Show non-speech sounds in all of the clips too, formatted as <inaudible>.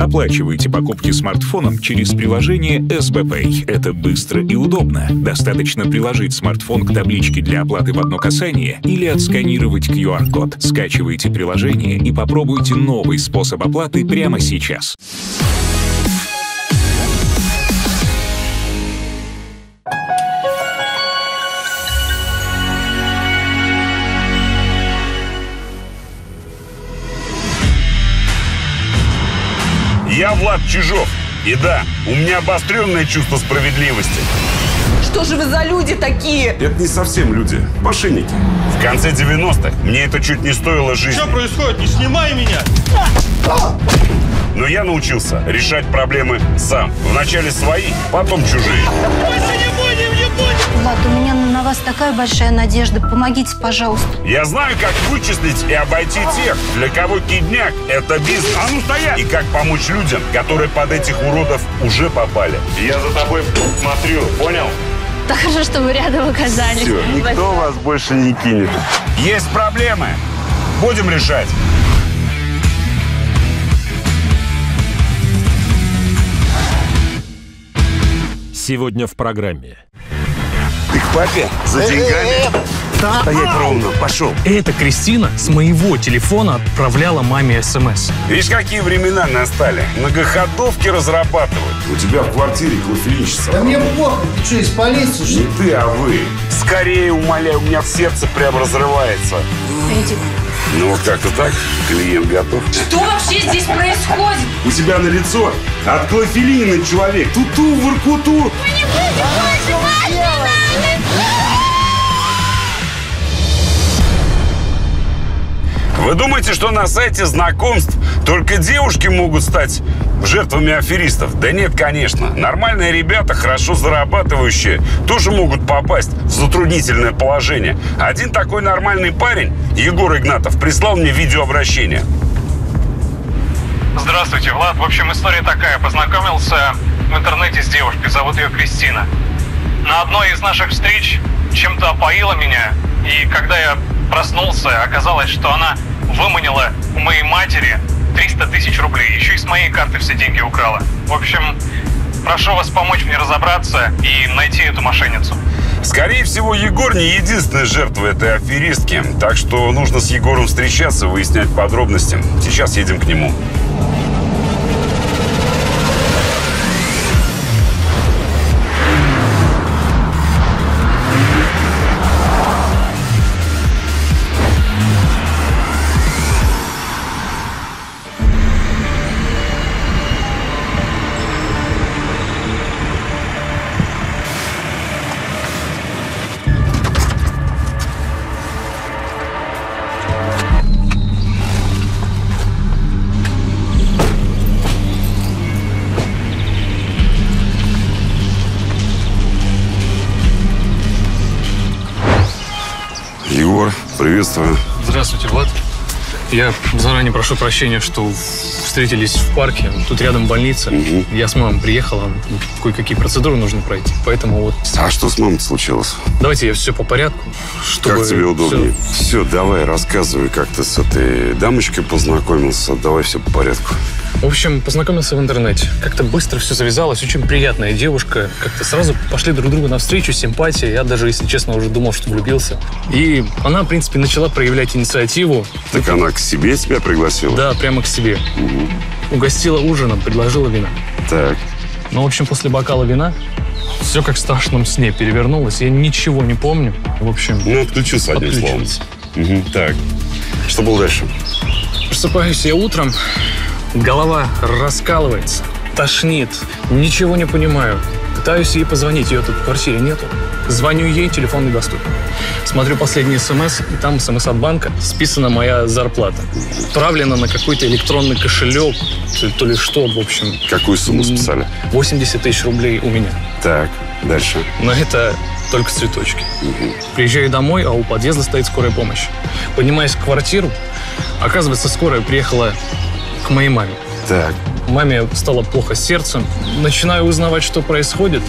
Оплачивайте покупки смартфоном через приложение SBPay. Это быстро и удобно. Достаточно приложить смартфон к табличке для оплаты в одно касание или отсканировать QR-код. Скачивайте приложение и попробуйте новый способ оплаты прямо сейчас. Я Влад Чижов. И да, у меня обостренное чувство справедливости. Что же вы за люди такие? Это не совсем люди, мошенники. В конце 90-х мне это чуть не стоило жизни. Что происходит? Не снимай меня! Но я научился решать проблемы сам. Вначале свои, потом чужие. Влад, у меня на вас такая большая надежда. Помогите, пожалуйста. Я знаю, как вычислить и обойти тех, для кого кидняк – это бизнес. А ну стоять! И как помочь людям, которые под этих уродов уже попали. Я за тобой смотрю, понял? Так хорошо, что вы рядом оказались. Все, никто вас больше не кинет. Есть проблемы. Будем решать. Сегодня в программе. Ты к папе? За деньгами? Стоять ровно, пошел. Эта Кристина с моего телефона отправляла маме СМС. Видишь, какие времена настали. Многоходовки разрабатывают. У тебя в квартире клофелинщица. Да мне похуй, ты что, из полиции, что Не ты, а вы. Скорее, умоляю, у меня сердце прям разрывается. Ну как-то так, клиент готов. Что вообще здесь происходит? У тебя на лицо от клофелина человек. Туту, воркуту. Вы думаете, что на сайте знакомств только девушки могут стать жертвами аферистов? Да нет, конечно. Нормальные ребята, хорошо зарабатывающие, тоже могут попасть в затруднительное положение. Один такой нормальный парень, Егор Игнатов, прислал мне видеообращение. Здравствуйте, Влад. В общем, история такая. Познакомился в интернете с девушкой, зовут ее Кристина. На одной из наших встреч чем-то опоила меня, и когда я проснулся, оказалось, что она выманила у моей матери 300 тысяч рублей. Еще и с моей карты все деньги украла. В общем, прошу вас помочь мне разобраться и найти эту мошенницу. Скорее всего, Егор не единственная жертва этой аферистки. Так что нужно с Егором встречаться, выяснять подробности. Сейчас едем к нему. Я заранее прошу прощения, что встретились в парке. Тут рядом больница. Я с мамой приехала. Кое-какие процедуры нужно пройти. Поэтому вот А что с мамой случилось? давайте я все по порядку. Чтобы Как тебе удобнее? всё- Все, давай, рассказывай, как ты с этой дамочкой познакомился. Давай все по порядку. В общем, познакомился в интернете. Как-то быстро все завязалось. Очень приятная девушка. Как-то сразу пошли друг другу навстречу, симпатия. Я даже, если честно, уже думал, что влюбился. И она, в принципе, начала проявлять инициативу. Так она к себе тебя пригласила? Да, прямо к себе. Угостила ужином, предложила вина. Так. Ну, в общем, после бокала вина все как в страшном сне перевернулось. Я ничего не помню. В общем, Ну, отключился одним словом. Мгм, Так. Что было дальше? Просыпаюсь я утром, голова раскалывается, тошнит, ничего не понимаю. Пытаюсь ей позвонить, ее тут в квартире нету. Звоню ей, телефон недоступен. Смотрю последний смс, и там смс от банка, списана моя зарплата. Отправлена на какой-то электронный кошелек, то, ли что, в общем. Какую сумму списали? 80 тысяч рублей у меня. Так, дальше. Но это только цветочки. Приезжаю домой, а у подъезда стоит скорая помощь. Поднимаюсь в квартиру. Оказывается, скорая приехала к моей маме. Так. Маме стало плохо с сердцем. Начинаю узнавать, что происходит.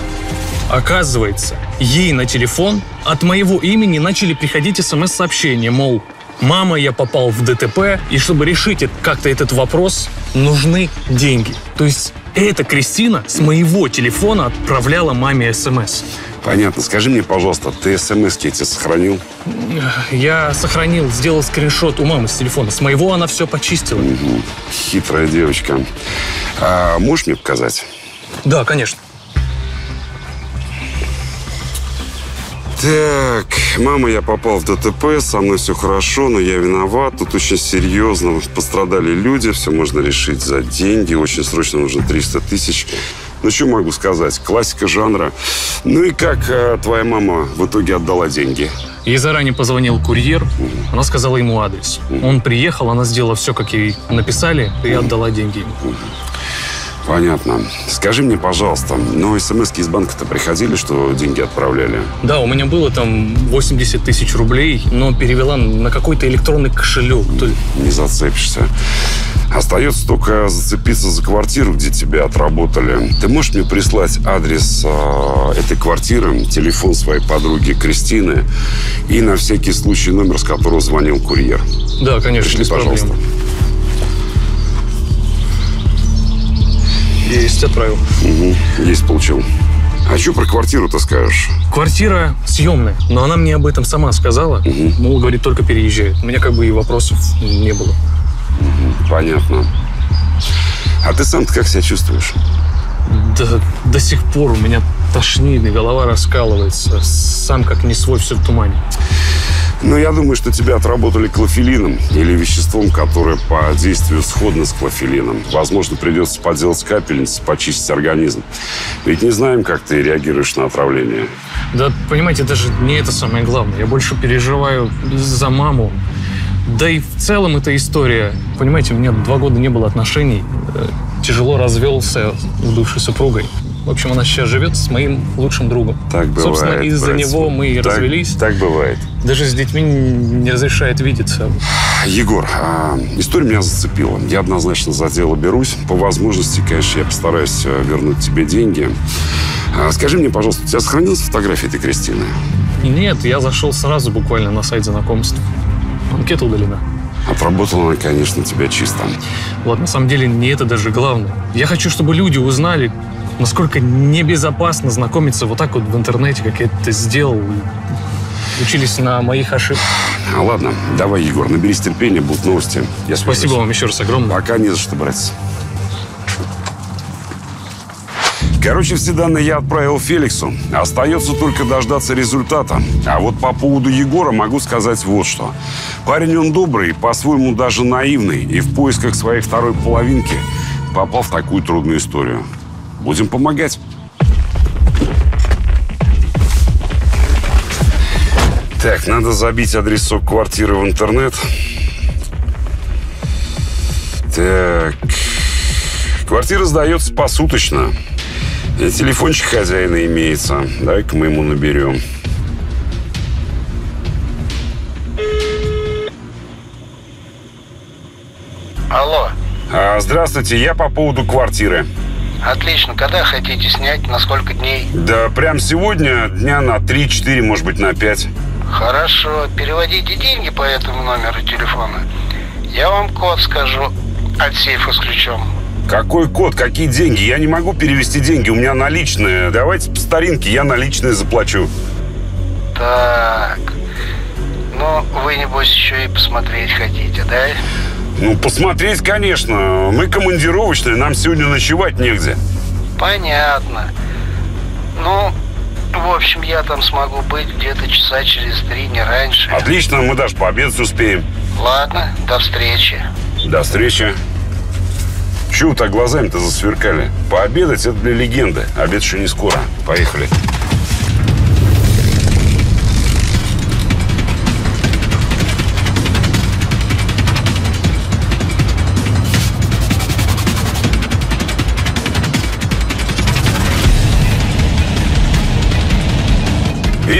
Оказывается, ей на телефон от моего имени начали приходить смс-сообщения, мол, Мама, я попал в ДТП, и чтобы решить как-то этот вопрос, нужны деньги. То есть эта Кристина с моего телефона отправляла маме смс. Понятно. Скажи мне, пожалуйста, ты смс эти сохранил? Я сохранил, сделал скриншот у мамы с телефона. С моего она все почистила. Мгм. Хитрая девочка. А можешь мне показать? Да, конечно. Так, мама, я попал в ДТП, со мной все хорошо, но я виноват. Тут очень серьезно пострадали люди, все можно решить за деньги. Очень срочно нужно 300 тысяч. Ну, что могу сказать? Классика жанра. Ну и как э, твоя мама в итоге отдала деньги? Ей заранее позвонил курьер, она сказала ему адрес. Он приехал, она сделала все, как ей написали, и отдала деньги. Понятно. Скажи мне, пожалуйста, но смс из банка-то приходили, что деньги отправляли? Да, у меня было там 80 тысяч рублей, но перевела на какой-то электронный кошелек. Не зацепишься. Остается только зацепиться за квартиру, где тебя отработали. Ты можешь мне прислать адрес э, этой квартиры, телефон своей подруги Кристины и на всякий случай номер, с которого звонил курьер? Да, конечно, Пришли, пожалуйста. проблем. Есть, отправил. Угу, есть, получил. А что про квартиру-то скажешь? Квартира съемная, но она мне об этом сама сказала. Мол, говорит, только переезжает. У меня как бы и вопросов не было. Понятно. А ты сам-то как себя чувствуешь? Да, до сих пор у меня тошнит, и голова раскалывается. Сам как не свой, все в тумане. Ну, я думаю, что тебя отработали клофелином или веществом, которое по действию сходно с клофелином. Возможно, придется поделать капельницы, почистить организм. Ведь не знаем, как ты реагируешь на отравление. Да, понимаете, даже не это самое главное. Я больше переживаю за маму. Да и в целом эта история... Понимаете, у меня два года не было отношений. Э, Тяжело развелся с бывшей супругой. В общем, она сейчас живет с моим лучшим другом. Так бывает. Собственно, из-за него мы и Так- развелись. Так бывает. Даже с детьми не разрешает видеться. Егор, а, история меня зацепила. Я однозначно за дело берусь. По возможности, конечно, я постараюсь э, вернуть тебе деньги. А, скажи мне, пожалуйста, у тебя сохранилась фотография этой Кристины? Нет, я зашел сразу буквально на сайт знакомств. Анкета удалена. Отработала она, конечно, тебя чисто. Вот, на самом деле, не это даже главное. Я хочу, чтобы люди узнали, насколько небезопасно знакомиться вот так вот в интернете, как я это сделал. Учились на моих ошибках. А, ладно, давай, Егор, наберись терпения, будут новости. Я Спасибо свяжусь. вам еще раз огромное. Пока не за что, братец. Короче, все данные я отправил Феликсу. Остается только дождаться результата. А вот по поводу Егора могу сказать вот что. Парень он добрый, по-своему даже наивный. И в поисках своей второй половинки попал в такую трудную историю. Будем помогать. Так, надо забить адресок квартиры в интернет. Так. Квартира сдается посуточно. Телефончик хозяина имеется. Давай-ка мы ему наберем. Алло, А, здравствуйте, я по поводу квартиры. отлично. Когда хотите снять? На сколько дней? Да прям сегодня дня на 3-4, может быть, на 5. Хорошо. Переводите деньги по этому номеру телефона. Я вам код скажу от сейфа с ключом. Какой код, какие деньги? Я не могу перевести деньги, у меня наличные. Давайте по старинке, я наличные заплачу. Так. Ну, вы, небось, еще и посмотреть хотите, да? Ну, посмотреть, конечно. Мы командировочные, нам сегодня ночевать негде. Понятно. Ну, в общем, я там смогу быть где-то часа через три, не раньше. Отлично, мы даже пообедать успеем. Ладно, до встречи. До встречи. Чего вы так глазами-то засверкали? Пообедать это для легенды. Обед еще не скоро. Поехали.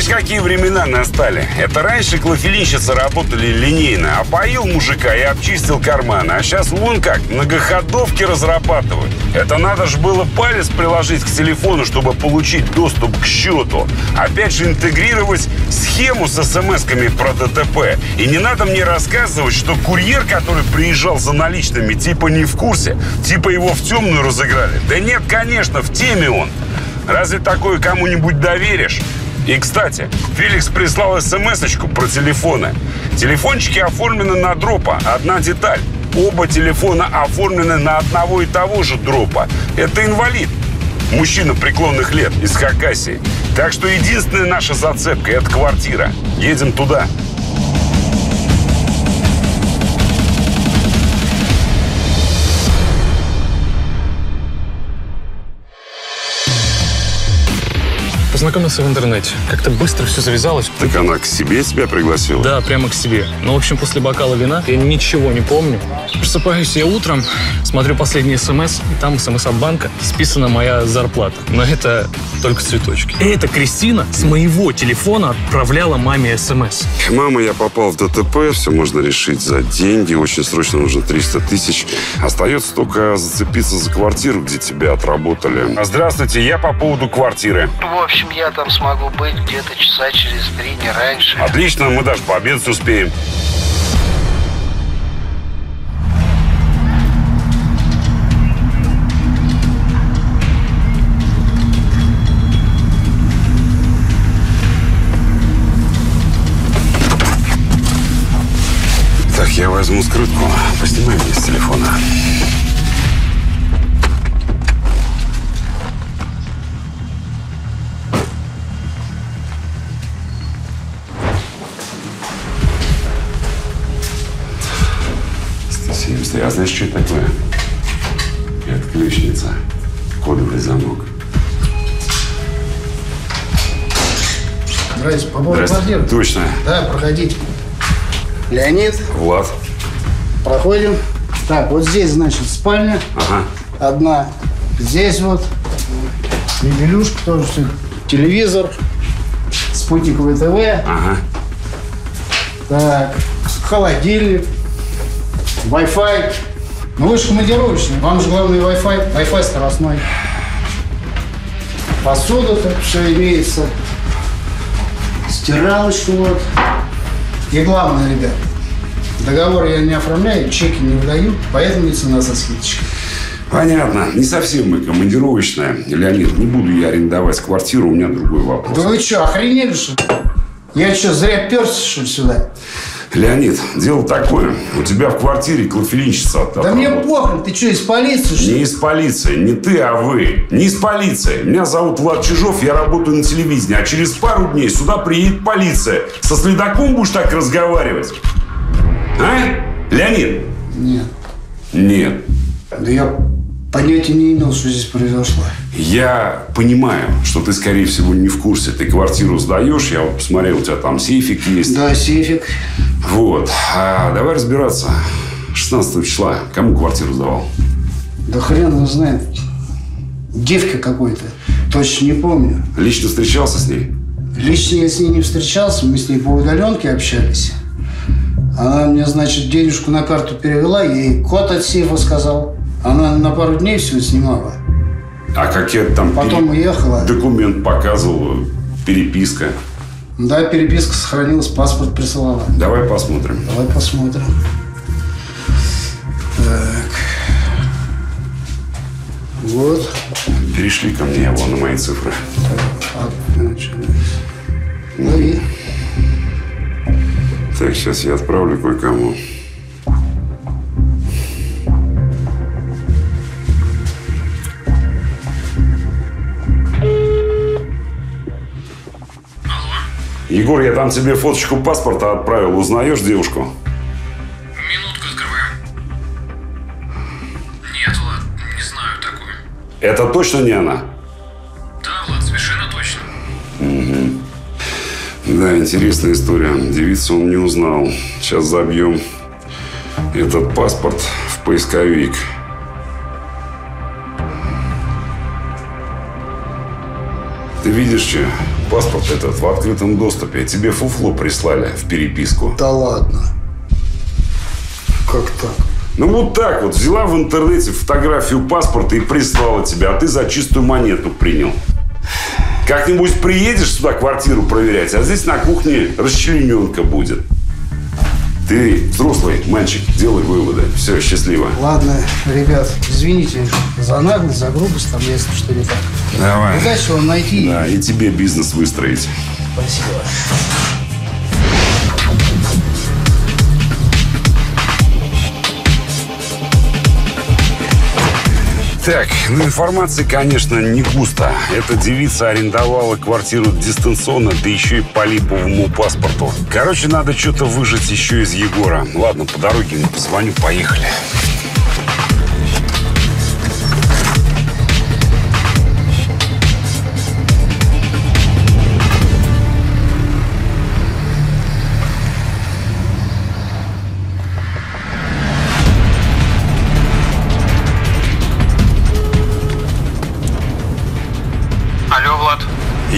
Какие времена настали. Это раньше клофелинщицы работали линейно. Опоил мужика и обчистил карманы. А сейчас вон как, многоходовки разрабатывают. Это надо же было палец приложить к телефону, чтобы получить доступ к счету. Опять же интегрировать схему с смс-ками про ДТП. И не надо мне рассказывать, что курьер, который приезжал за наличными, типа не в курсе. Типа его в темную разыграли. Да нет, конечно, в теме он. Разве такое кому-нибудь доверишь? И, кстати, Феликс прислал смс про телефоны. Телефончики оформлены на дропа. Одна деталь. Оба телефона оформлены на одного и того же дропа. Это инвалид. Мужчина преклонных лет из Хакасии. Так что единственная наша зацепка – это квартира. Едем туда. Познакомился в интернете. Как-то быстро все завязалось. Так она к себе тебя пригласила? Да, прямо к себе. Ну, в общем, после бокала вина я ничего не помню. Просыпаюсь я утром, смотрю последний смс, и там смс от банка, списана моя зарплата. Но это только цветочки. И эта Кристина с моего телефона отправляла маме смс. Мама, я попал в ДТП, все можно решить за деньги, очень срочно нужно 300 тысяч. Остается только зацепиться за квартиру, где тебя отработали. Здравствуйте, я по поводу квартиры. В общем, я там смогу быть где-то часа через три, не раньше. Отлично, мы даже пообедать успеем. Так, я возьму скрытку. Поснимай мне с телефона. А знаешь, что это такое? Это ключница. Кодовый замок. Здрасте, по поводу квартиры. Точно. Да, проходите. Леонид, Влад. проходим. Так, вот здесь, значит, спальня. Ага. Одна. Здесь вот мебелюшка тоже все. Телевизор. Спутниковый ТВ. Ага. Так, холодильник. Wi-Fi. Ну вы же командировочный. Вам же главный Wi-Fi. Wi-Fi скоростной. Посуда тут все имеется. Стиралочка вот. И главное, ребят, договор я не оформляю, чеки не выдаю, поэтому и цена со скидочкой. Понятно. Не совсем мы командировочная. Леонид, не буду я арендовать квартиру, у меня другой вопрос. Да вы что, охренели что ли? Я что, зря перся, что ли, сюда? Леонид, дело такое. У тебя в квартире клофелинщица от- Да мне похрен, ты что, из полиции, что? Не из полиции, не ты, а вы. Не из полиции. Меня зовут Влад Чижов, я работаю на телевидении. А через пару дней сюда приедет полиция. Со следаком будешь так разговаривать? А? Леонид? Нет. Нет. Да я понятия не имел, что здесь произошло. Я понимаю, что ты, скорее всего, не в курсе. Ты квартиру сдаешь, я вот посмотрел, у тебя там сейфик есть. Да, сейфик. Вот. А, давай разбираться. 16 числа. Кому квартиру сдавал? Да хрен его знает. Девка какой-то. Точно не помню. Лично встречался с ней? Лично я с ней не встречался, мы с ней по удаленке общались. Она мне, значит, денежку на карту перевела, ей код от сейфа сказал. Она на пару дней все снимала. А какие там Потом пере- уехала. документ показывал, переписка. Да, переписка сохранилась, паспорт присылала. Давай посмотрим. Давай посмотрим. Так. Вот. Перешли ко мне его на мои цифры. Так. Ну и Так, сейчас я отправлю кое-кому. Егор, я там тебе фоточку паспорта отправил. Узнаешь девушку? Минутку открываю. Нет, Влад, не знаю такую. Это точно не она? Да, Влад, совершенно точно. Да, интересная история. Девицу он не узнал. Сейчас забьем этот паспорт в поисковик. Ты видишь, что Паспорт этот в открытом доступе. Тебе фуфло прислали в переписку. Да ладно. Как так? Ну вот так вот. Взяла в интернете фотографию паспорта и прислала тебе, а ты за чистую монету принял. Как-нибудь приедешь сюда квартиру проверять, а здесь на кухне расчлененка будет. Ты взрослый мальчик, делай выводы. Все, счастливо. Ладно, ребят, извините за наглость, за грубость, там, если что не так. Давай. Удачи вам найти. Да, и тебе бизнес выстроить. Спасибо. Так, ну информации, конечно, не густо. Эта девица арендовала квартиру дистанционно, да еще и по липовому паспорту. Короче, надо что-то выжить еще из Егора. Ладно, по дороге позвоню, поехали. Алло,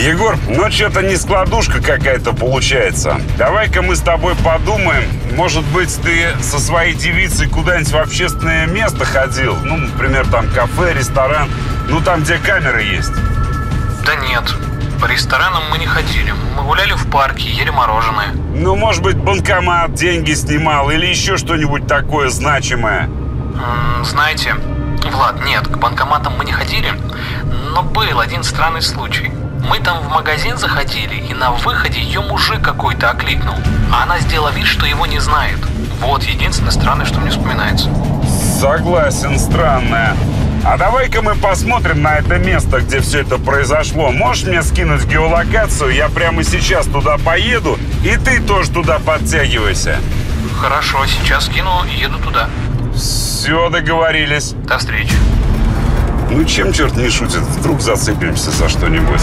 Егор, ну что-то не складушка какая-то получается. Давай-ка мы с тобой подумаем. Может быть, ты со своей девицей куда-нибудь в общественное место ходил? Ну, например, там кафе, ресторан. Ну, там, где камеры есть. Да нет, по ресторанам мы не ходили. Мы гуляли в парке, ели мороженое. Ну, может быть, банкомат деньги снимал или еще что-нибудь такое значимое. М, Знаете, Влад, нет, к банкоматам мы не ходили, но был один странный случай. Мы там в магазин заходили, и на выходе ее мужик какой-то окликнул. А она сделала вид, что его не знает. Вот единственное странное, что мне вспоминается. Согласен, странное. А давай-ка мы посмотрим на это место, где все это произошло. Можешь мне скинуть геолокацию? Я прямо сейчас туда поеду, и ты тоже туда подтягивайся. Хорошо, сейчас кину и еду туда. Все, договорились. До встречи. Ну, чем черт не шутит? Вдруг зацепимся за что-нибудь.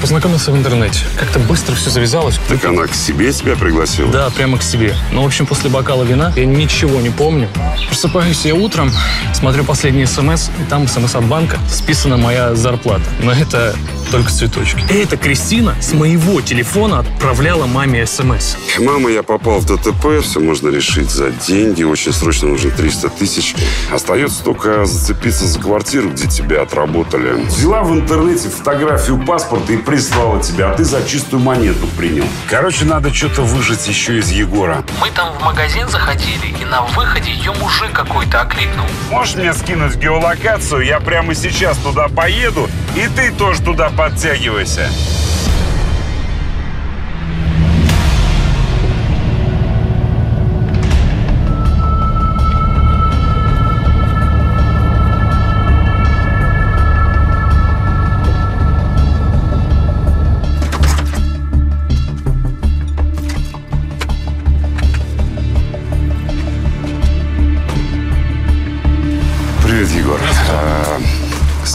Познакомился в интернете. Как-то быстро все завязалось. Так она к себе тебя пригласила? Да, прямо к себе. Ну, в общем, после бокала вина я ничего не помню. Просыпаюсь я утром, смотрю последний смс, и там смс от банка, списана моя зарплата. Но это только цветочки. Эта Кристина с моего телефона отправляла маме смс. Мама, я попал в ДТП, все можно решить за деньги, очень срочно нужно 300 тысяч. Остается только зацепиться за квартиру, где тебя отработали. Взяла в интернете фотографию паспорта и прислала тебя, а ты за чистую монету принял. Короче, надо что-то выжить еще из Егора. Мы там в магазин заходили, и на выходе ее мужик какой-то окликнул. Можешь мне скинуть геолокацию? Я прямо сейчас туда поеду, и ты тоже туда подтягивайся.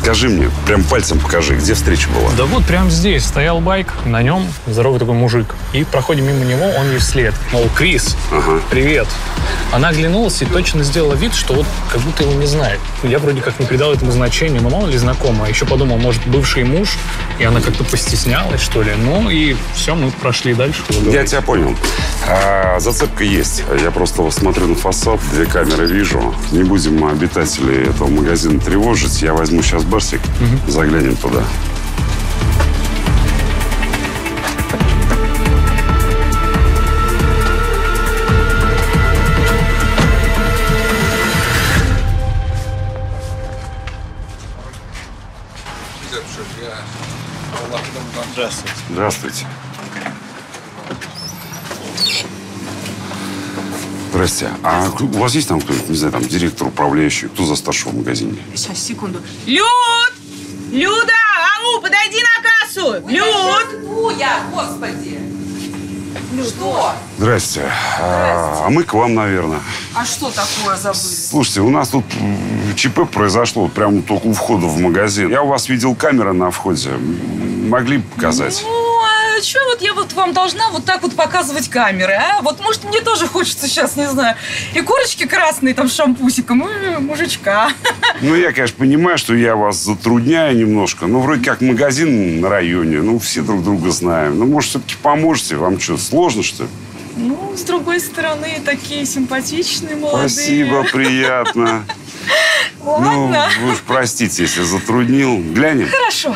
Скажи мне, прям пальцем покажи, где встреча была. Да вот прямо здесь стоял байк, на нем здоровый такой мужик. И проходим мимо него, он ей вслед. Мол, Крис, Ага. привет. Она оглянулась и точно сделала вид, что вот как будто его не знает. Я вроде как не придал этому значения, но мало ли знакомо. А еще подумал, может, бывший муж, и она как-то постеснялась, что ли. Ну и все, мы прошли дальше. Я тебя понял. А, зацепка есть. Я просто смотрю на фасад, две камеры вижу. Не будем обитателей этого магазина тревожить. Я возьму сейчас барсик, заглянем туда. Здравствуйте. Здравствуйте. Здрасте. А у вас есть там кто-нибудь, не знаю, там директор, управляющий, кто за старшего в магазине? Сейчас, секунду. Люд! Люда! Ау, подойди на кассу! Люд! Жду я, господи! Что? Здрасте. А, а мы к вам, наверное. А что такое забыли? Слушайте, у нас тут ЧП произошло вот прямо только у входа в магазин. Я у вас видел камеры на входе. Могли бы показать? Ну, а что вот я вот вам должна вот так вот показывать камеры, а? Вот может мне тоже хочется сейчас, не знаю, и корочки красные там с шампусиком, и мужичка. Ну, я, конечно, понимаю, что я вас затрудняю немножко. Ну, вроде как магазин на районе. Ну, все друг друга знаем. Ну, может, все-таки поможете? Вам что, сложно, что ли? Ну, с другой стороны, такие симпатичные, молодые. Спасибо, приятно. <laughs> Ну, Ладно. вы уж простите, если затруднил. Глянем. Хорошо.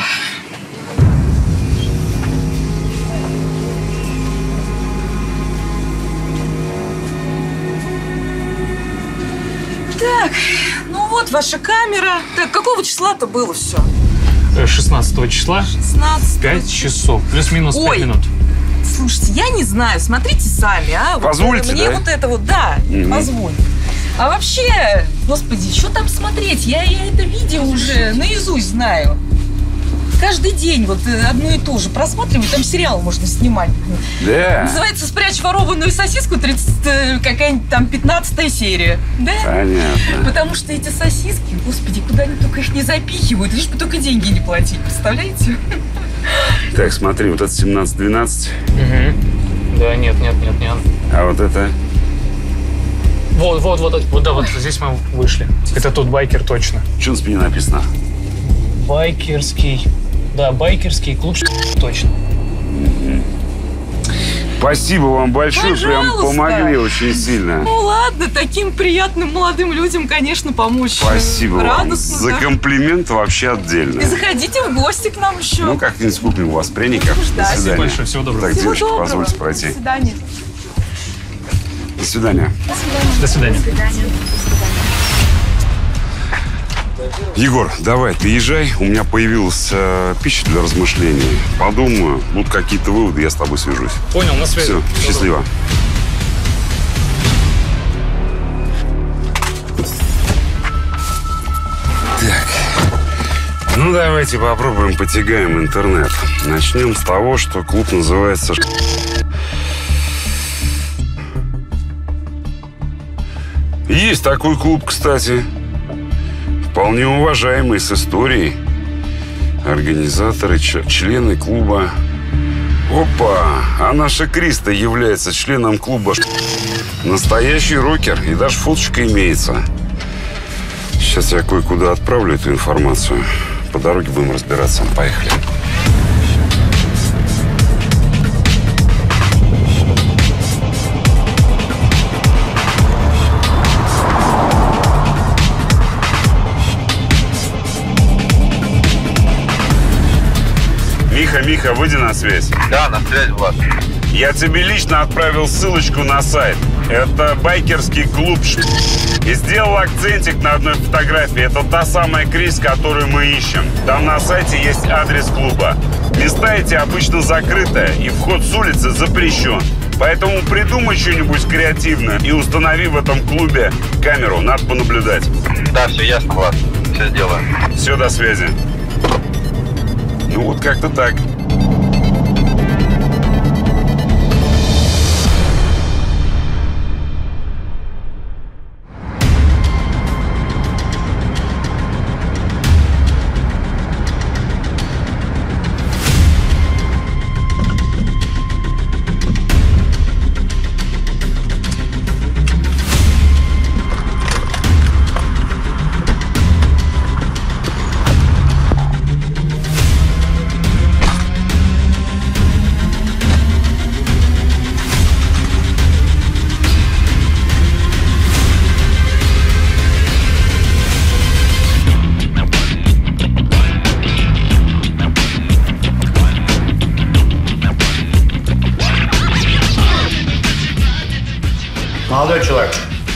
Ваша камера. Так, какого числа-то было все? Э, 16 числа, 16. 5 часов, плюс-минус 5 Ой. минут. Слушайте, я не знаю, смотрите сами, а? Вот, Позвольте, Мне да? вот это вот, да, Мгм. позволь. А вообще, господи, что там смотреть? Я, я это видео уже наизусть знаю. Каждый день вот э, одно и то же просматриваю, там сериал можно снимать. Да, Называется «Спрячь ворованную сосиску», 30, э, какая-нибудь там 15 серия. Да? понятно. Потому что эти сосиски, господи, куда они только их не запихивают, лишь бы только деньги не платить, представляете? Так, смотри, вот это 17-12, Мгм. Да, нет, нет, нет, нет. а вот это... Вот, вот, вот, вот, да, вот здесь мы вышли. Это тот байкер точно. Что на спине написано? Байкерский. Да, байкерский клуб точно. Спасибо вам большое, прям Пожалуйста. помогли очень сильно. Ну ладно, таким приятным молодым людям, конечно, помочь. Спасибо вам Радостно, за да. комплимент вообще отдельно. И заходите в гости к нам еще. Ну, как-нибудь купим у вас пряников. До ждать. свидания. Спасибо большое, всего доброго. Так, Всего девочки, доброго. позвольте пройти. До свидания. До свидания. До свидания. Егор, давай, ты езжай. У меня появилась э, пища для размышлений. Подумаю, будут какие-то выводы, я с тобой свяжусь. Понял, на связи. Все, счастливо. Так. Ну, давайте попробуем потягаем интернет. Начнем с того, что клуб называется... Есть такой клуб, кстати. Вполне уважаемый, с историей. Организаторы, члены клуба. Опа! А наша Криста является членом клуба. Настоящий рокер. И даже фоточка имеется. Сейчас я кое-куда отправлю эту информацию. По дороге будем разбираться. Поехали. Миха, Миха, выйди на связь. Да, на связь, Влад. Я тебе лично отправил ссылочку на сайт. Это байкерский клуб. И сделал акцентик на одной фотографии. Это та самая Крис, которую мы ищем. Там на сайте есть адрес клуба. Места эти обычно закрыты, и вход с улицы запрещен. Поэтому придумай что-нибудь креативное и установи в этом клубе камеру. Надо понаблюдать. Да, все ясно, Влад. Все сделаю. Все, до связи. Ну вот как-то так.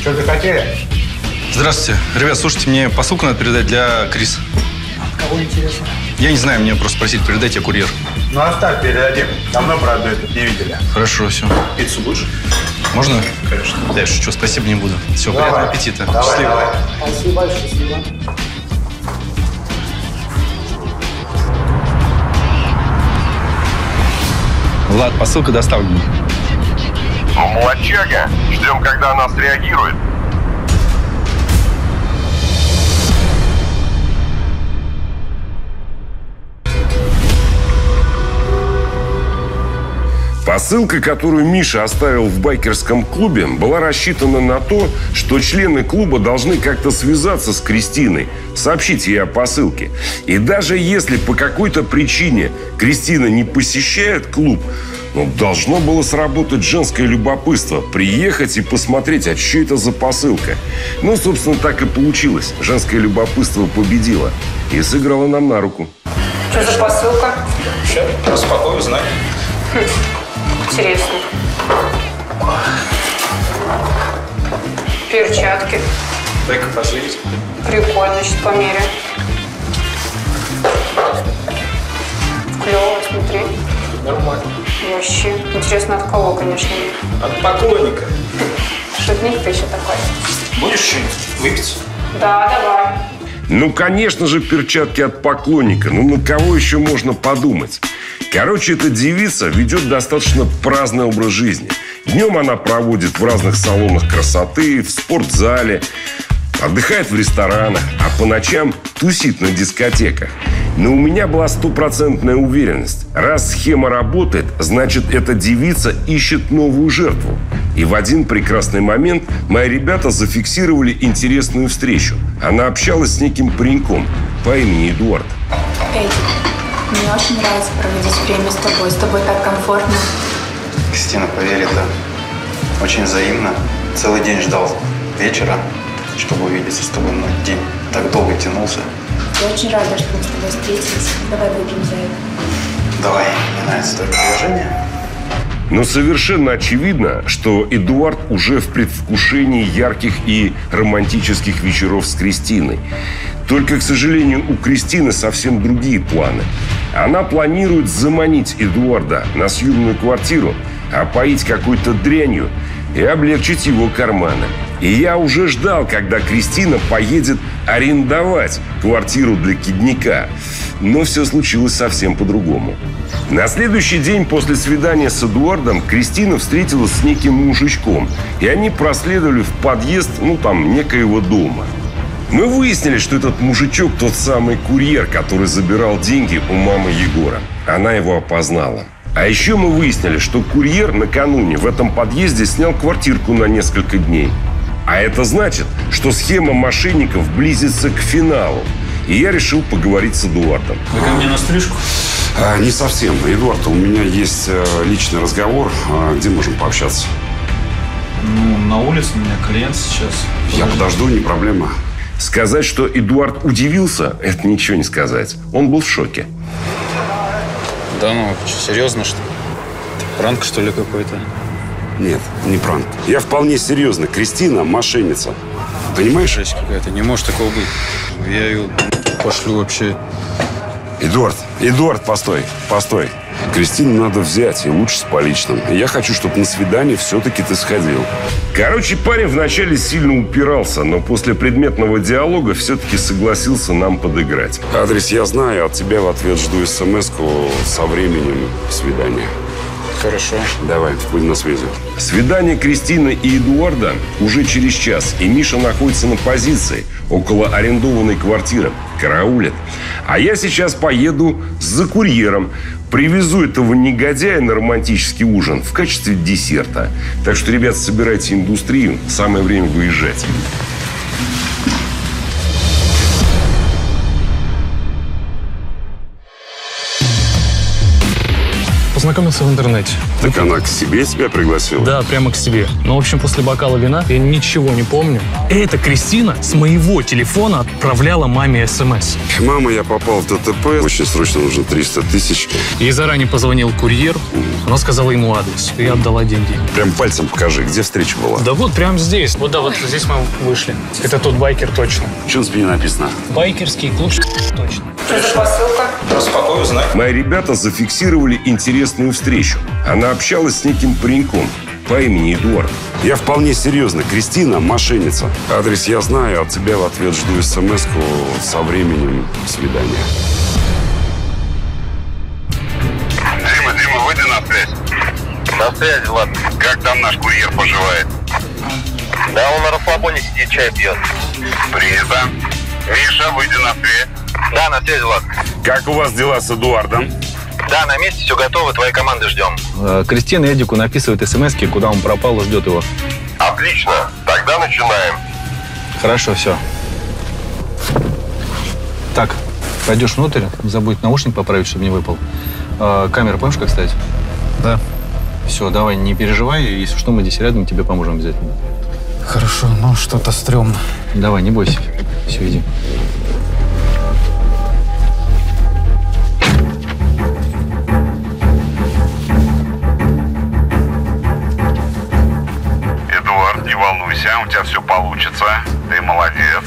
Человек, что-то хотели? Здравствуйте. Ребят, слушайте, мне посылку надо передать для Крис. Кого интересно? Я не знаю, мне просто просить передать, я курьер. Ну оставь, передадим. Давно, правда, это не видели. Хорошо, все. Пиццу будешь? Можно? Конечно. Да, я шучу, спасибо не буду. Все, Давай. приятного аппетита. Давай, Счастливо. давай. Спасибо, счастливо. Влад, посылка доставлена. Молодчага. Ждем, когда она среагирует. Посылка, которую Миша оставил в байкерском клубе, была рассчитана на то, что члены клуба должны как-то связаться с Кристиной, сообщить ей о посылке. И даже если по какой-то причине Кристина не посещает клуб, ну, должно было сработать женское любопытство, приехать и посмотреть, а что это за посылка. Ну, собственно, так и получилось. Женское любопытство победило и сыграло нам на руку. Что за посылка? Сейчас распакую, знаю. Интересно. Перчатки. Дай-ка пожить. Прикольно, сейчас померяю. Клево, смотри. Нормально. Вообще. Интересно, от кого, конечно. От поклонника. Шутник ты еще такой. Будешь что-нибудь выпить? Да, давай. Ну, конечно же, перчатки от поклонника. Ну, на кого еще можно подумать? Короче, эта девица ведет достаточно праздный образ жизни. Днем она проводит в разных салонах красоты, в спортзале, отдыхает в ресторанах, а по ночам тусит на дискотеках. Но у меня была стопроцентная уверенность. Раз схема работает, значит, эта девица ищет новую жертву. И в один прекрасный момент мои ребята зафиксировали интересную встречу. Она общалась с неким пареньком по имени Эдуард. Эдик, мне очень нравится проводить время с тобой. С тобой так комфортно. Кристина, поверь, это очень взаимно. Целый день ждал вечера, чтобы увидеться с тобой, но день так долго тянулся. Я очень рада, что мы с тобой встретились. Давай выпьем за это. Давай, мне нравится твое предложение. Но совершенно очевидно, что Эдуард уже в предвкушении ярких и романтических вечеров с Кристиной. Только, к сожалению, у Кристины совсем другие планы. Она планирует заманить Эдуарда на съемную квартиру, опоить какой-то дрянью и облегчить его карманы. И я уже ждал, когда Кристина поедет арендовать квартиру для кидника. Но все случилось совсем по-другому. На следующий день после свидания с Эдуардом Кристина встретилась с неким мужичком. И они проследовали в подъезд, ну там, некоего дома. Мы выяснили, что этот мужичок тот самый курьер, который забирал деньги у мамы Егора. Она его опознала. А еще мы выяснили, что курьер накануне в этом подъезде снял квартирку на несколько дней. А это значит, что схема мошенников близится к финалу. И я решил поговорить с Эдуардом. Вы ко мне на стрижку? А, не совсем. Эдуард, у меня есть э, личный разговор. А, где можем пообщаться? Ну, на улице у меня клиент сейчас. Я подожду, не проблема. Сказать, что Эдуард удивился, это ничего не сказать. Он был в шоке. Да ну, что, серьезно, что ли? Пранк, что ли, какой-то? Нет, не пранк. Я вполне серьезно. Кристина – мошенница. Понимаешь? Жесть какая-то. Не может такого быть. Я ее пошлю вообще. Эдуард, Эдуард, постой, постой. Кристину надо взять, и лучше с поличным. И я хочу, чтобы на свидание все-таки ты сходил. Короче, парень вначале сильно упирался, но после предметного диалога все-таки согласился нам подыграть. Адрес я знаю, от тебя в ответ жду смс со временем свидания. Хорошо. Давай, будем на связи. Свидание Кристины и Эдуарда уже через час, и Миша находится на позиции около арендованной квартиры. Караулит. А я сейчас поеду за курьером. Привезу этого негодяя на романтический ужин в качестве десерта. Так что, ребята, собирайте индустрию. Самое время выезжать. Познакомился в интернете. Так она к себе тебя пригласила? Да, прямо к себе. Но, в общем, после бокала вина я ничего не помню. Эта Кристина с моего телефона отправляла маме смс. Мама, я попал в ДТП. Очень срочно нужно 300 тысяч. Ей заранее позвонил курьер. Она сказала ему адрес. И отдала деньги. Прям пальцем покажи, где встреча была. Да вот, прямо здесь. Вот да, вот здесь мы вышли. Это тот байкер точно. Что на спине написано? Байкерский клуб точно. Что за посылка? Распакую, знаю. Мои ребята зафиксировали интересную встречу. Она общалась с неким пареньком по имени Эдуард. Я вполне серьезно. Кристина – мошенница. Адрес я знаю, от тебя в ответ жду смс со временем свидания. Дима, Дима, выйди на связь. На связи, Влад. Как там наш курьер поживает? Да, он на расслабоне сидит, чай пьет. Принято. Миша, выйди на связь. Да, на связи, Влад. Как у вас дела с Эдуардом? Да, на месте, все готово, твоей команды ждем. Э, Кристина Эдику написывает смс куда он пропал и ждет его. Отлично, тогда начинаем. Хорошо, все. Так, пойдешь внутрь, не забудь наушник поправить, чтобы не выпал. Э, камеру помнишь, как ставить? Да. Все, давай, не переживай, если что, мы здесь рядом, тебе поможем обязательно. Хорошо, но что-то стрёмно. Давай, не бойся. Все, иди. Волнуйся, у тебя все получится. Ты молодец.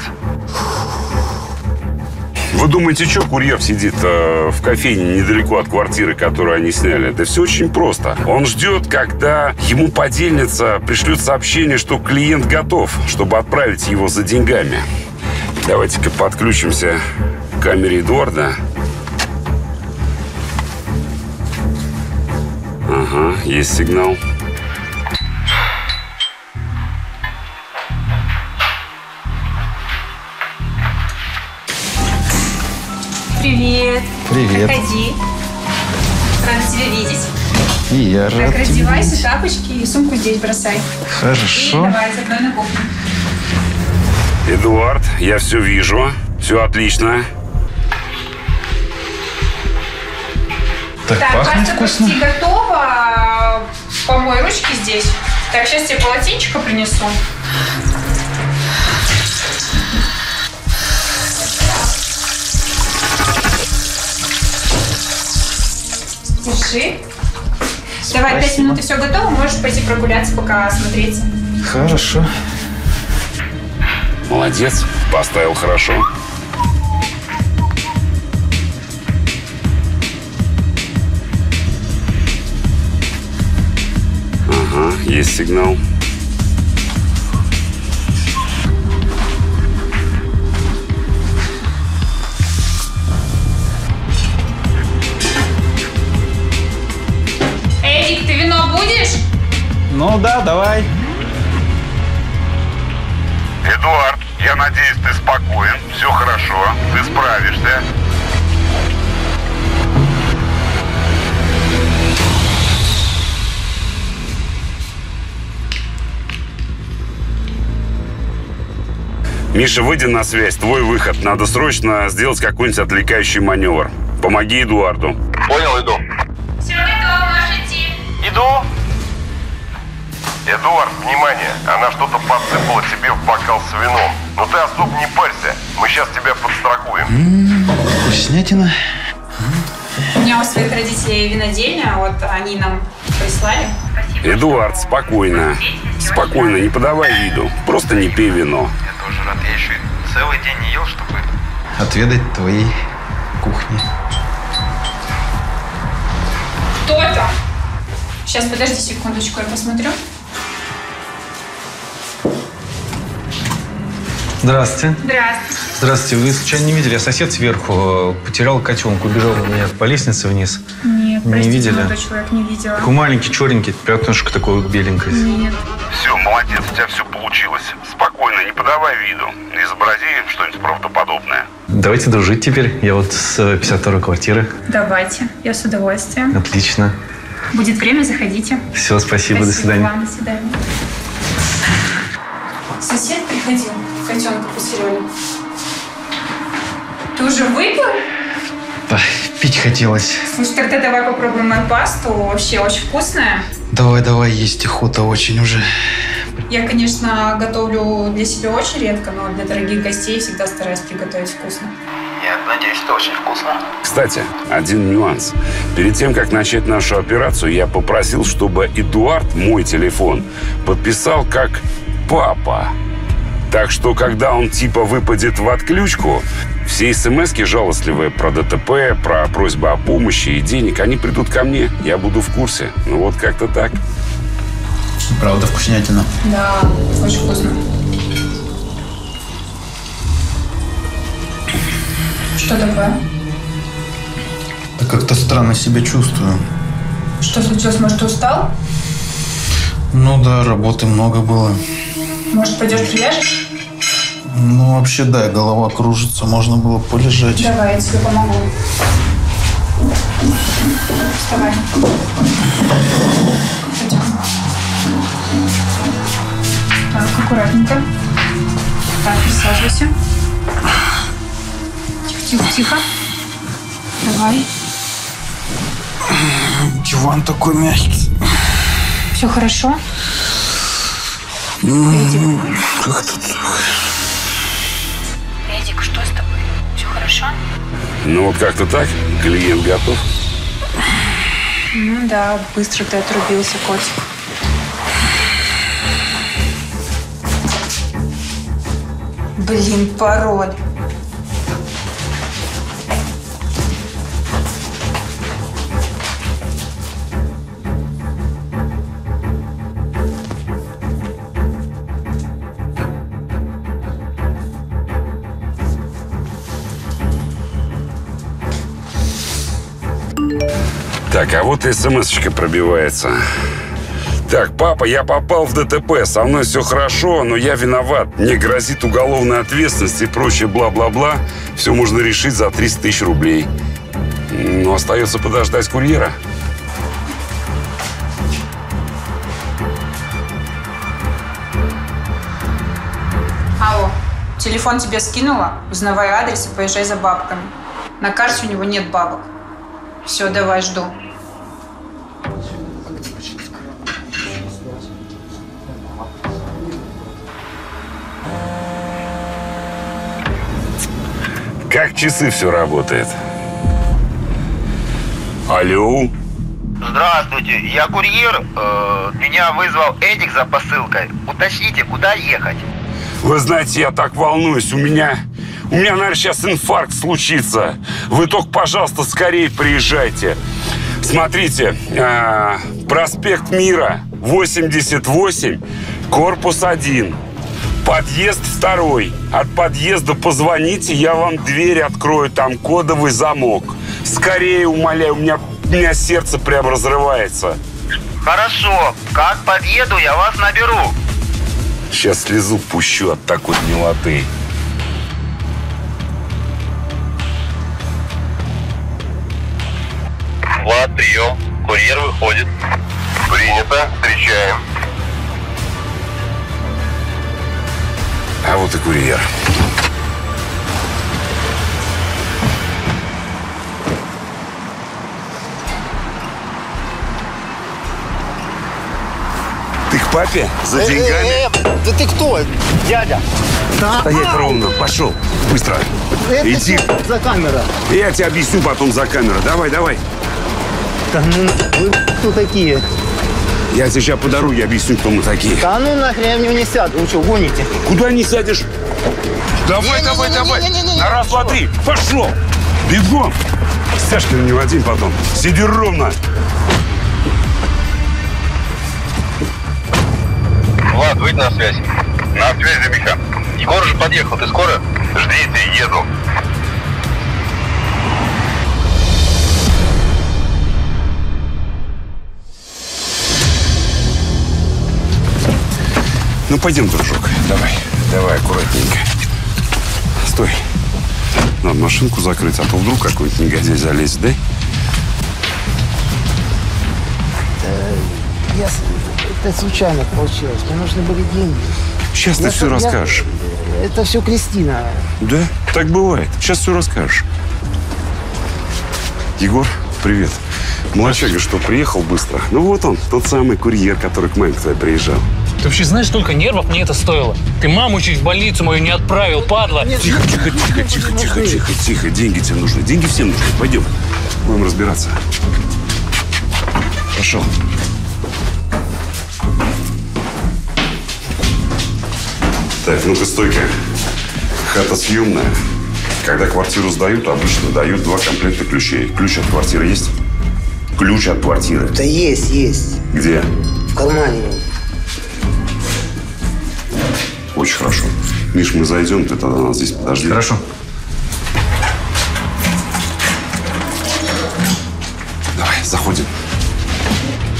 Вы думаете, что курьер сидит э, в кофейне недалеко от квартиры, которую они сняли? Да все очень просто. Он ждет, когда ему подельница пришлет сообщение, что клиент готов, чтобы отправить его за деньгами. Давайте-ка подключимся к камере Эдуарда. Ага, есть сигнал. Привет. Проходи. Рада тебя видеть. И я Так, рад. раздевайся, тапочки и сумку здесь бросай. И Хорошо. давай, за мной на кухню. Эдуард, я все вижу. Все отлично. Так, паста почти готова. Помой ручки здесь. Так, сейчас тебе полотенчика принесу. Держи. Давай, пять минут и все готово. Можешь пойти прогуляться, пока осмотреться. Хорошо. Молодец. Поставил хорошо. Ага, есть сигнал. Ну да, давай. Эдуард, я надеюсь, ты спокоен. Все хорошо. Ты справишься. Миша, выйди на связь. Твой выход. Надо срочно сделать какой-нибудь отвлекающий маневр. Помоги Эдуарду. Понял, иду. Эдуард, внимание, она что-то подсыпала тебе в бокал с вином. Но ты особо не парься, мы сейчас тебя подстрахуем. Вкуснятина. У меня у своих родителей винодельня, вот они нам прислали. Эдуард, спокойно. Спокойно, не подавай виду. Просто не пей вино. Я тоже рад. Я еще и целый день не ел, чтобы Отведать твоей кухни. Кто это? Сейчас, подожди секундочку, я посмотрю. Здравствуйте. Здравствуйте. Здравствуйте. Вы случайно не видели? Я сосед сверху э, потерял котенка, убежал у меня по лестнице вниз. Нет, Не простите, видели? молодой человек, не видела. Такой маленький, черненький, пятнышко такое беленькое. Нет. Все, молодец, у тебя все получилось. Спокойно, не подавай виду. Изобрази что-нибудь правдоподобное. Давайте дружить теперь. Я вот с э, 52 квартиры. Давайте, я с удовольствием. Отлично. Будет время, заходите. Все, спасибо, до свидания. вам, до свидания. Сосед приходил, котенка потеряли. Ты уже выпил? Да, пить хотелось. Слушай, тогда давай попробуем мою пасту. Вообще очень вкусная. Давай, давай, есть охота очень уже. Я, конечно, готовлю для себя очень редко, но для дорогих гостей всегда стараюсь приготовить вкусно. Я надеюсь, это очень вкусно. Кстати, один нюанс. Перед тем, как начать нашу операцию, я попросил, чтобы Эдуард мой телефон подписал как «папа». Так что, когда он типа выпадет в отключку, все смс жалостливые про ДТП, про просьбы о помощи и денег, они придут ко мне. Я буду в курсе. Ну вот как-то так. Правда, вкуснятина. Да, очень вкусно. Что такое? Да как-то странно себя чувствую. Что случилось? Может, устал? Ну да, работы много было. Может, пойдешь приляжешь? Ну, вообще, да, голова кружится, можно было полежать. Давай, я тебе помогу. Вставай. Пойдем. Так, аккуратненько. Так, присаживайся. Тихо, тихо, тихо. Давай. Диван такой мягкий. Все хорошо? М, Как-то так. Эдик, что с тобой? Все хорошо? Ну вот как-то так. Клиент готов. Ну да, быстро ты отрубился, котик. Блин, пароль. Так, а вот и смс-очка пробивается. Так, папа, я попал в ДТП, со мной все хорошо, но я виноват. Мне грозит уголовная ответственность и прочее бла-бла-бла. Все можно решить за 300 тысяч рублей. Но остается подождать курьера. Алло, телефон тебе скинула? Узнавай адрес и поезжай за бабками. На карте у него нет бабок. Все, давай, жду. Как часы все работает. Алло. Здравствуйте, я курьер. Э, меня вызвал Эдик за посылкой. Уточните, куда ехать? Вы знаете, я так волнуюсь. У меня, у меня, наверное, сейчас инфаркт случится. Вы только, пожалуйста, скорее приезжайте. Смотрите, а, проспект Мира, 88, корпус 1, подъезд второй. От подъезда позвоните, я вам дверь открою, там кодовый замок. Скорее, умоляю, у меня, у меня сердце прям разрывается. Хорошо, как подъеду, я вас наберу. Сейчас слезу пущу от такой милоты. Влад, прием. Курьер выходит. Принято, встречаем. А вот и курьер. Ты к папе? За деньгами? да ты кто, дядя? Стоять ровно. Пошел. Быстро. Это Иди. что за камера? Я тебе объясню потом за камеру. Давай, давай. Да ну, вы кто такие? Я сейчас по дороге объясню, кто мы такие. Да ну нахрен, я не сяду. Вы что, гоните? Куда не сядешь? Давай, давай, давай. На раз, два, три. Пошло. Бегом. Стяжкин не один потом. Сиди ровно. Влад, выйди на связь. На связи, Миха. Егор уже подъехал, ты скоро? Ждите, еду. Ну, пойдем, дружок. Давай, давай, аккуратненько. Стой. Надо машинку закрыть, а то вдруг какой-нибудь негодяй залезет, да? Я, с- это случайно получилось. Мне нужны были деньги. Сейчас ты Я все ш- я- расскажешь. Это все Кристина. Да? Так бывает. Сейчас все расскажешь. Егор, привет. Молодчага, что приехал быстро. Ну вот он, тот самый курьер, который к маме твоей приезжал. Ты вообще знаешь, сколько нервов мне это стоило? Ты маму чуть в больницу мою не отправил, падла. Тихо, тихо, тихо, тихо, тихо, тихо, тихо. Деньги тебе нужны. Деньги всем нужны. Пойдем. Будем разбираться. Пошел. Так, ну-ка, стойка. Хата съемная. Когда квартиру сдают, обычно дают два комплекта ключей. Ключ от квартиры есть? Ключ от квартиры. Да есть, есть. Где? В кармане. Очень хорошо. Миш, мы зайдем, ты тогда нас здесь подожди. Хорошо. Давай, заходим.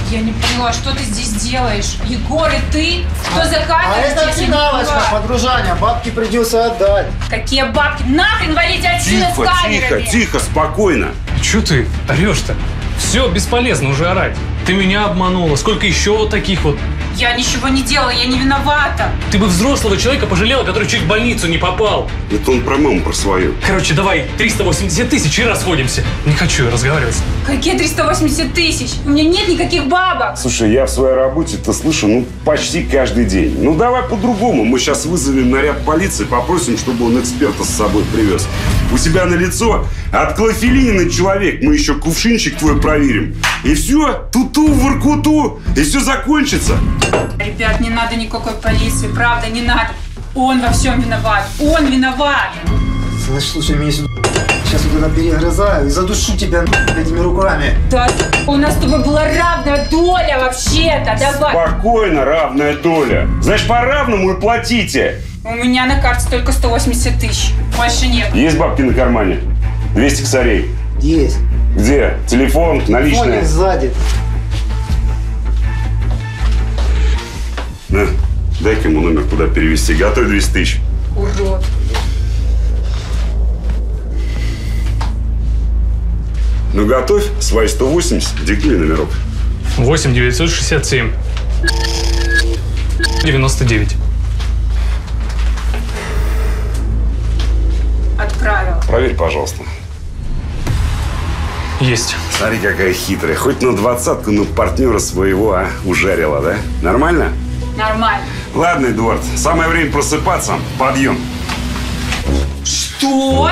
Я не поняла, что ты здесь делаешь? Егор, и ты? Что за камера? А это финалочка, подружание. Бабки придется отдать. Какие бабки? Нахрен валите отсюда с Тихо, камерами! тихо, тихо, спокойно. Че ты орешь-то? Все, бесполезно уже орать. Ты меня обманула. Сколько еще вот таких вот? Я ничего не делала, я не виновата. Ты бы взрослого человека пожалела, который чуть в больницу не попал. Это он про маму, про свою. Короче, давай 380 тысяч и расходимся. Не хочу я разговаривать. Какие 380 тысяч? У меня нет никаких бабок. Слушай, я в своей работе это слышу, ну, почти каждый день. Ну, давай по-другому. Мы сейчас вызовем наряд полиции, попросим, чтобы он эксперта с собой привез. У тебя на лицо отклофелиненный человек. Мы еще кувшинчик твой проверим. И все, туту, воркуту, и все закончится. Ребят, не надо никакой полиции, правда, не надо. Он во всем виноват. Он виноват. Слышь, слушай, меня сюда... Сейчас я туда перегрызаю и задушу тебя этими руками. Да, у нас с тобой была равная доля вообще-то. Давай. Спокойно, равная доля. Значит, по равному и платите. У меня на карте только 180 тысяч. Больше нет. Есть бабки на кармане? 200 косарей. Есть. Где? Телефон, наличные? Фоне сзади. На, дай-ка ему номер, куда перевести. Готовь 200 тысяч. Урод. Ну, готовь свои 180, диктуй номерок. 8 967 99. Отправил. Проверь, пожалуйста. Есть. Смотри, какая хитрая. Хоть на двадцатку, но партнера своего, а, ужарила, да? Нормально? Нормально. Ладно, Эдуард, самое время просыпаться. Подъем. Что?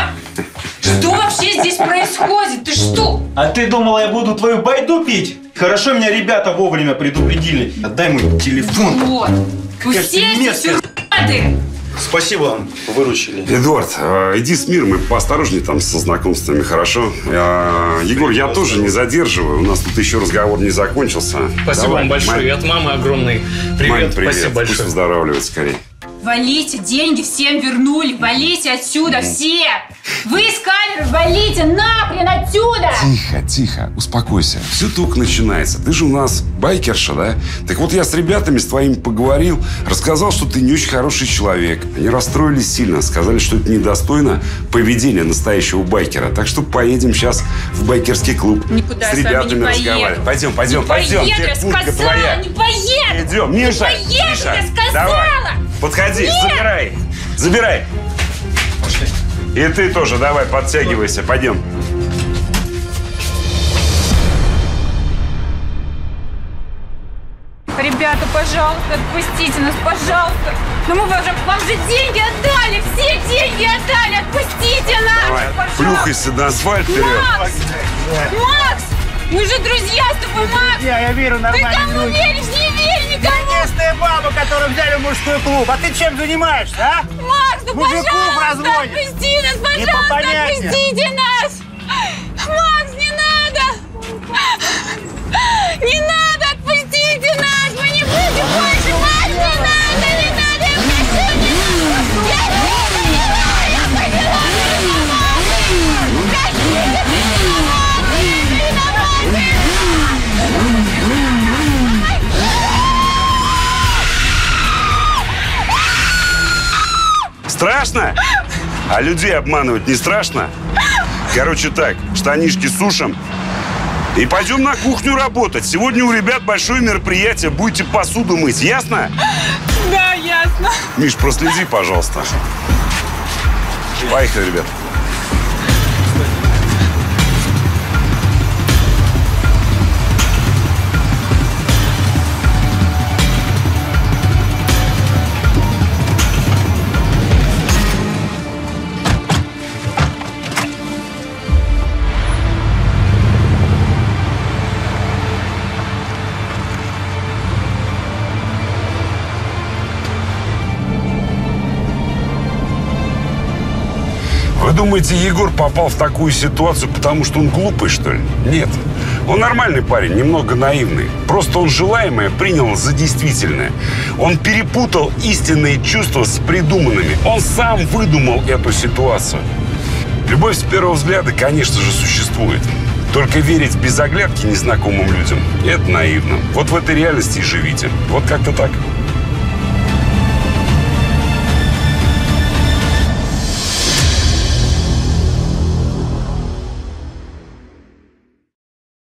Что вообще здесь происходит? Ты что? А ты думала, я буду твою байду пить? Хорошо меня ребята вовремя предупредили. Отдай мой телефон. Вот. Какая все уроды. Спасибо вам, выручили. Эдуард, э, иди с миром и поосторожней там со знакомствами, хорошо? Э, Егор, я тоже не задерживаю. У нас тут еще разговор не закончился. Спасибо Давай, вам большое. Мань. И от мамы огромный привет. Мань, привет. Спасибо большое. Пусть выздоравливает скорее. Валите, деньги всем вернули. Валите отсюда все. Вы с камеры валите нахрен отсюда. Тихо, тихо, успокойся. Все только начинается. Ты же у нас байкерша, да? Так вот я с ребятами с твоими поговорил, рассказал, что ты не очень хороший человек. Они расстроились сильно, сказали, что это недостойно поведения настоящего байкера. Так что поедем сейчас в байкерский клуб. Никуда с ребятами не разговаривать. Пойдем, пойдем, Не пойдем. поеду, я сказала, твоя. не поеду. Идем, Не Миша, поеду, Миша, я сказала. давай. Подходи, Нет. забирай. Забирай. И ты тоже давай, подтягивайся. Пойдем. Пожалуйста, отпустите нас, пожалуйста. Ну мы вам же, вам же деньги отдали, все деньги отдали, отпустите нас, Давай, пожалуйста. плюхайся на асфальт вперед. Макс! Макс! Мы же друзья с тобой, Макс! Я, я верю Ты нормально. кому веришь, не верь никому! Единственная баба, которую взяли в мужской клуб. А ты чем занимаешься, а? Макс, ну Мужиков пожалуйста, разводишь. отпусти нас, пожалуйста, отпустите нас! Макс, не надо! Не надо, отпустите нас! Страшно? А людей обманывать не страшно? Короче так, штанишки сушим. И пойдем на кухню работать. Сегодня у ребят большое мероприятие. Будете посуду мыть. Ясно? Да, ясно. Миш, проследи, пожалуйста. Поехали, ребят. Думаете, Егор попал в такую ситуацию, потому что он глупый, что ли? Нет. Он нормальный парень, немного наивный. Просто он желаемое принял за действительное. Он перепутал истинные чувства с придуманными. Он сам выдумал эту ситуацию. Любовь с первого взгляда, конечно же, существует. Только верить без оглядки незнакомым людям – это наивно. Вот в этой реальности и живите. Вот как-то так.